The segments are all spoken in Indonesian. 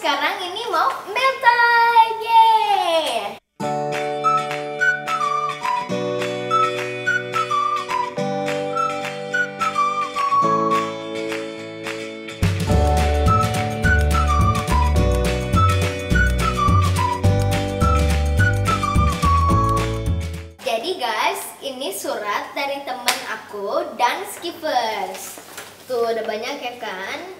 sekarang ini mau mail time. Jadi guys, ini surat dari teman aku dan skippers. Tuh udah banyak ya kan?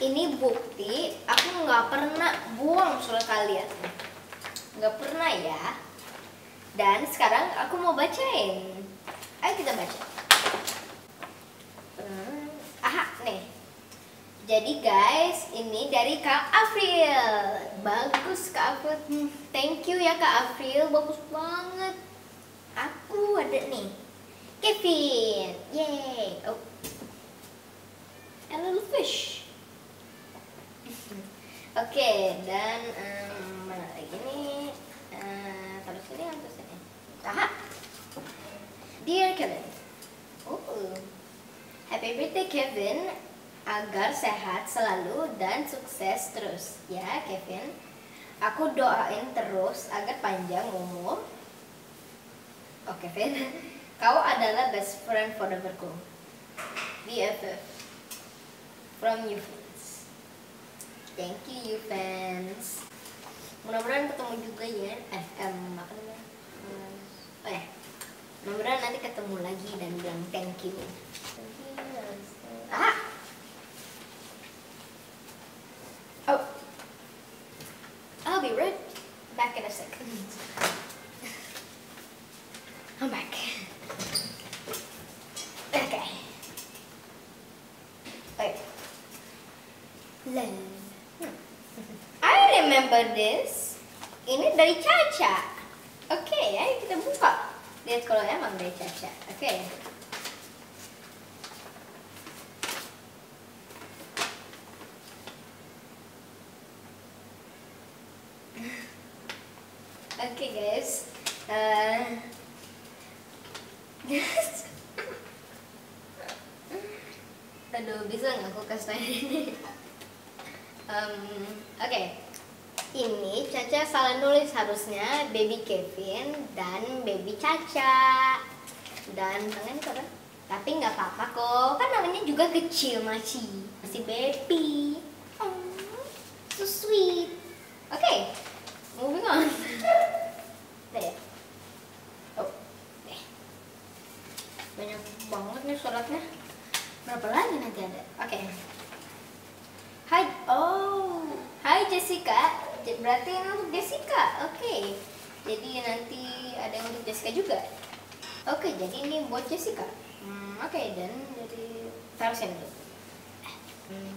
Ini bukti aku nggak pernah buang surat kalian. Nggak pernah ya. Dan sekarang aku mau bacain. Ayo kita baca. Hmm, Aha, nih. Jadi guys, ini dari Kak April. Bagus Kak April. Hmm, Thank you ya Kak April, bagus banget. Aku ada nih. Kevin. Yay. Oh. A little fish. Oke, dan em, mana lagi nih? Eh, taruh sini atau? Aha. Dear Kevin. Oh. Happy birthday Kevin. Agar sehat selalu dan sukses terus ya Kevin. Aku doain terus agar panjang umur. Oke Kevin. Kau adalah best friend foreverku. BFF. From you. Thank you you fans. Mudah-mudahan ketemu juga ya. Eh, em, apa namanya? Ya. Mudah-mudahan nanti ketemu lagi dan bilang thank you. Remember this. Ini dari Caca. Oke, ayo kita buka. Lihat kalau emang dari Caca. Oke. Oke guys. Eh, Aduh, bisa nggak aku kasih ini? Em, Oke, ini Caca salah nulis harusnya baby Kevin dan baby Caca dan tangan apa? Tapi nggak apa-apa kok, kan namanya juga kecil masih masih baby. Oh, so sweet. Oke, moving on. Oh. Banyak banget nih suratnya. Berapa lagi nanti ada? Oke. Hai, oh, hai Jessica. Berarti ini untuk Jessica. Oke. Jadi nanti ada yang untuk Jessica juga. Oke, jadi ini buat Jessica. Hmm, oke, dan dari taruh sini dulu. Hmm.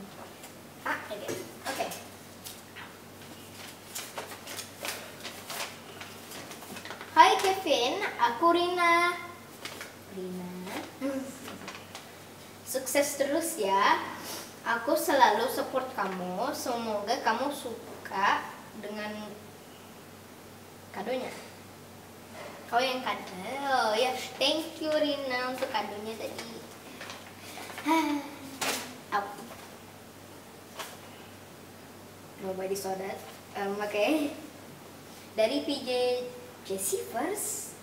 Ah, oke. Oke. Hai Kevin, aku Rina. Rina. Sukses terus ya. Aku selalu support kamu. Semoga kamu suka dengan kadonya. Kau yang kado. Oh ya, thank you Rina untuk kadonya tadi. Up. Nobody saw that. Um, Oke. Dari PJ Jessie first.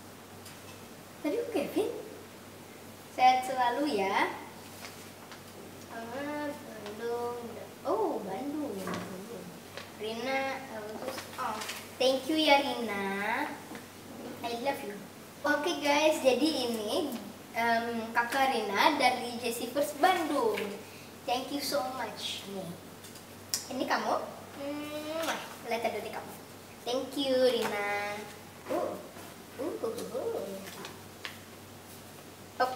Tadi aku Kevin. Sehat selalu ya. Ah, Bandung. Oh, Bandung. Rina. Oh, thank you ya Rina. I love you. Oke guys, jadi ini em, kakak Rina dari Jessie First Bandung. Thank you so much. Nih, ini kamu. Hmm, letter dari kamu. Thank you Rina. Uh, uh, uh, uh. Oh,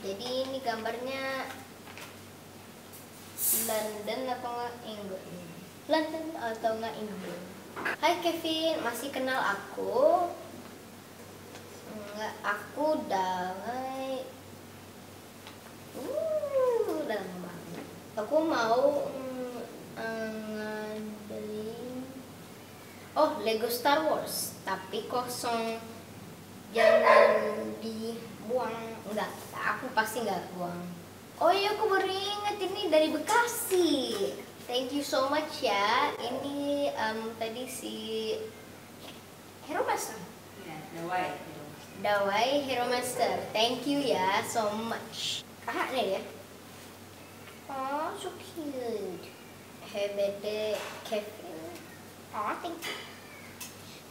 jadi ini gambarnya London atau enggak Inggris? London atau enggak Inggris? Hai Kevin, masih kenal aku? Enggak, aku damai. Uh, udah lama banget. Aku mau mm, ngandelin Oh, Lego Star Wars, tapi kosong. Jangan dibuang. Enggak, aku pasti enggak buang. Oh iya, aku baru ingat ini dari Bekasi. Thank you so much ya. Ini um, tadi si Hero Master. Ya, dawai. Dawai Hero Master. Thank you ya so much. Kakak nih ya. Oh, so cute. HBD Kevin. Oh, thank you.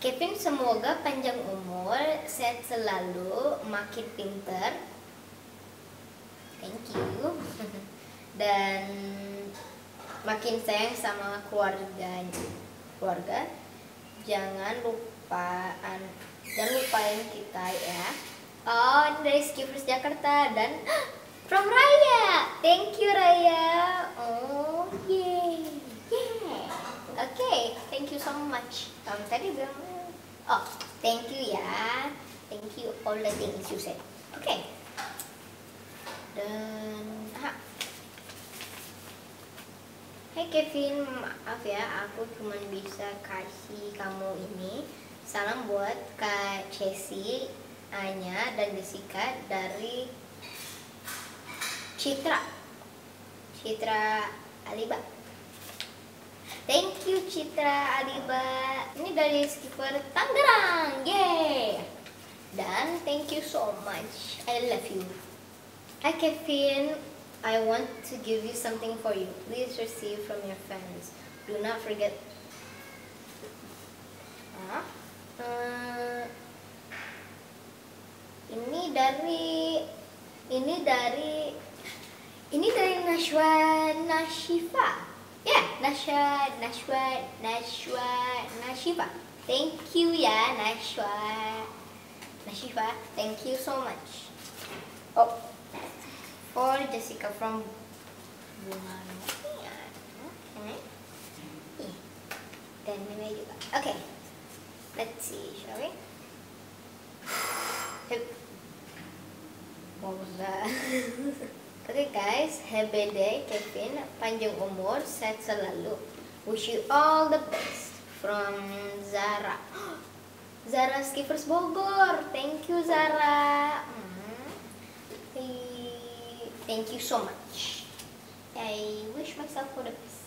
Kevin semoga panjang umur, sehat selalu, makin pinter. Thank you. Dan makin sayang sama keluarga keluarga. Jangan lupaan jangan lupain kita ya. Oh, ini dari Skippers Jakarta dan from Raya. Thank you Raya. Oh, yay. Yeah. Oke, okay, thank you so much. Um, tadi bilang, oh, thank you ya. Thank you all the things you said. Oke. Okay. Dan, ha. Hai Kevin, maaf ya, aku cuma bisa kasih kamu ini. Salam buat Kak Chessy, Anya, dan Jessica dari Citra. Citra Aliba. Thank you Citra Aliba. Ini dari skipper Tangerang. Yeay. Dan thank you so much. I love you. Hi Kevin. I want to give you something for you. Please receive from your fans. Do not forget. Ah, uh, ini dari ini dari ini dari Nashwa Nashifa. Yeah, Nashwa Nashwa Nashwa Nashifa. Thank you ya Nashwa Nashifa. Thank you so much. Oh for Jessica from Bunga Okay. Dan ini juga. Okay. Let's see, shall we? What was that? okay guys, happy day Kevin, panjang umur, sehat selalu. Wish you all the best from Zara. Zara Skippers Bogor. Thank you Zara. Thank you so much. I wish myself for the best.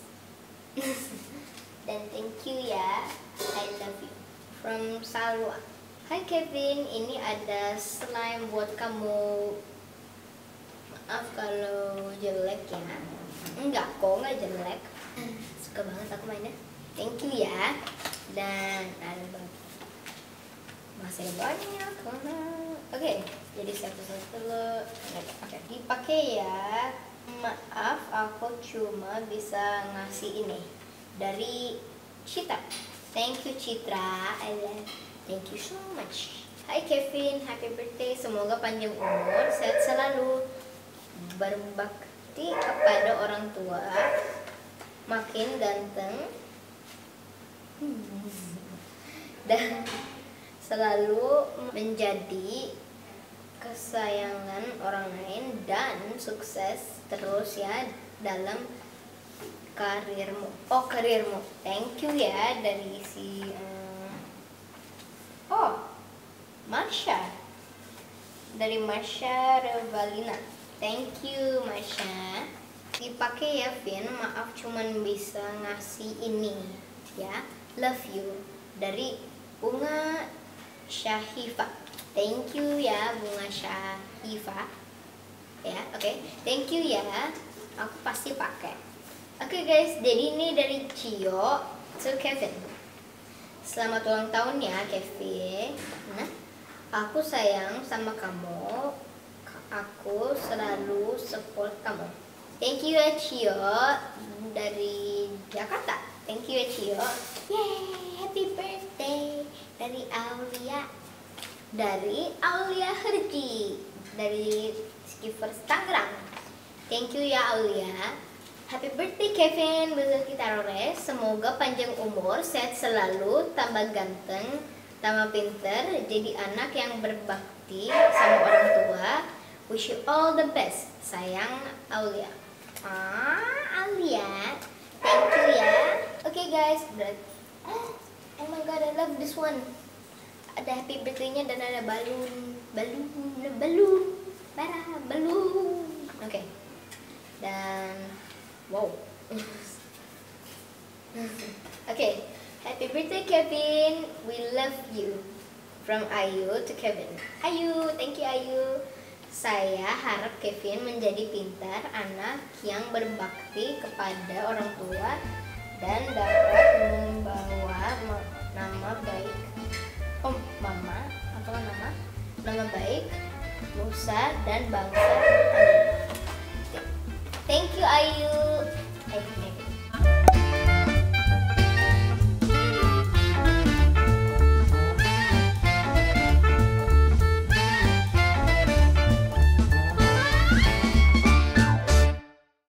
Dan thank you ya. I love you. From Salwa. Hai Kevin, ini ada slime buat kamu. Maaf kalau jelek ya. Enggak kok, enggak jelek. Suka banget aku mainnya. Thank you ya. Dan ada masih banyak oke okay, jadi satu-satu lo. Oke okay. dipakai ya. Maaf aku cuma bisa ngasih ini dari Citra thank you Citra. I thank you so much. Hai Kevin. Happy birthday. Semoga panjang umur sehat selalu. Berbakti kepada orang tua. Makin ganteng. Dan selalu menjadi kesayangan orang lain dan sukses terus ya dalam karirmu. Oh, karirmu. Thank you ya dari si um, Oh, Marsha. Dari Marsha Revalina. Thank you, Marsha. Dipakai ya, Vin. Maaf cuman bisa ngasih ini ya. Love you. Dari Bunga Syahifa. Thank you ya Bunga Syahifa. Ya, oke. Okay. Thank you ya. Aku pasti pakai. Oke okay, guys, jadi ini dari Cio to Kevin. Selamat ulang tahun ya Kevin. Nah, aku sayang sama kamu. Aku selalu support kamu. Thank you ya Cio dari Jakarta. Thank you ya Cio. Yay, happy birthday dari Aulia. Dari Aulia Herji. Dari Skippers Tangerang. Thank you ya Aulia. Happy birthday Kevin. Kita Rores semoga panjang umur sehat selalu tambah ganteng tambah pinter jadi anak yang berbakti sama orang tua. Wish you all the best. Sayang Aulia. Ah Aulia. Thank you ya. Oke okay, guys. Berarti Oh my god, I love this one. Ada happy birthday-nya dan ada balon, balon, balon, merah, balon. Oke. Okay. Dan wow. Happy birthday Kevin. We love you. From Ayu to Kevin. Ayu, thank you Ayu. Saya harap Kevin menjadi pintar, anak yang berbakti kepada orang tua dan dapat membawa ma- nama baik oh mama atau nama nama baik nusa dan bangsa. Thank you Ayu. Eh,